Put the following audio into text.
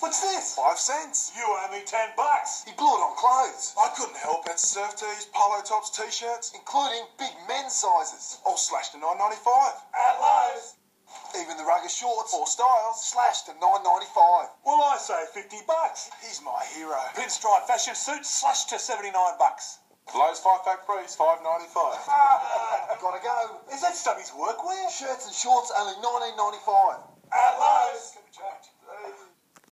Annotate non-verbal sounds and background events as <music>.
What's this? Five cents. You owe me ten bucks. He blew it on clothes. I couldn't help it. Surf tees, polo tops, t-shirts, including big men's sizes, all slashed to nine ninety five. At Lowe's. Even the rugged shorts, all styles, slashed to nine ninety five. Well, I say fifty bucks. He's my hero. Pinstripe fashion suit slashed to seventy-nine bucks. Lowe's five pack briefs, five ninety five. <laughs> Gotta go. Is that Stubbies workwear? Shirts and shorts only nineteen ninety five.